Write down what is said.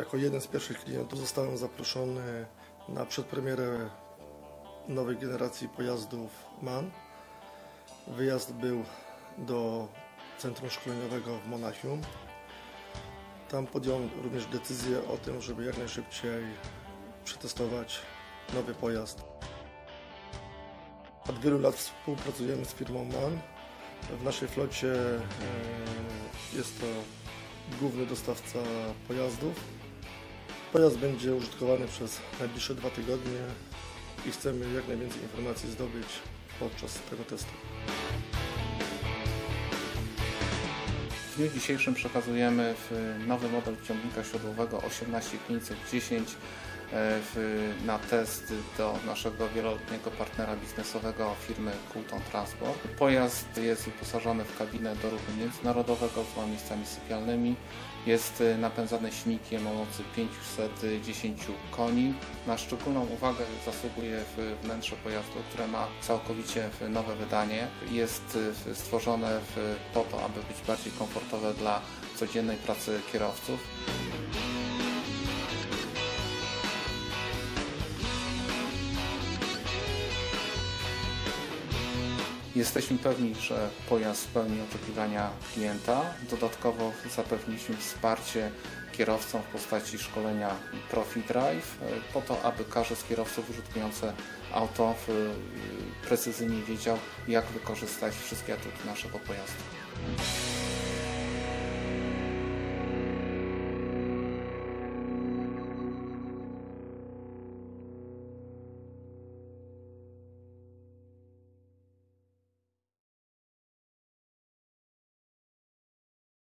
Jako jeden z pierwszych klientów zostałem zaproszony na przedpremierę nowej generacji pojazdów MAN. Wyjazd był do centrum szkoleniowego w Monachium. Tam podjąłem również decyzję o tym, żeby jak najszybciej przetestować nowy pojazd. Od wielu lat współpracujemy z firmą MAN. W naszej flocie e, jest to główny dostawca pojazdów. Pojazd będzie użytkowany przez najbliższe dwa tygodnie i chcemy jak najwięcej informacji zdobyć podczas tego testu. W dniu dzisiejszym przekazujemy nowy model ciągnika siodłowego 18510 E, w, na test do naszego wieloletniego partnera biznesowego firmy Coulton Transport. Pojazd jest wyposażony w kabinę do ruchu międzynarodowego z dwoma miejscami sypialnymi. Jest e, napędzany silnikiem o mocy 510 koni. Na szczególną uwagę zasługuje wnętrze pojazdu, które ma całkowicie nowe wydanie. Jest e, stworzone po to, aby być bardziej komfortowe dla codziennej pracy kierowców. Jesteśmy pewni, że pojazd spełni oczekiwania klienta. Dodatkowo zapewniliśmy wsparcie kierowcom w postaci szkolenia Profi Drive po to, aby każdy z kierowców użytkujący auto precyzyjnie wiedział, jak wykorzystać wszystkie atuty naszego pojazdu.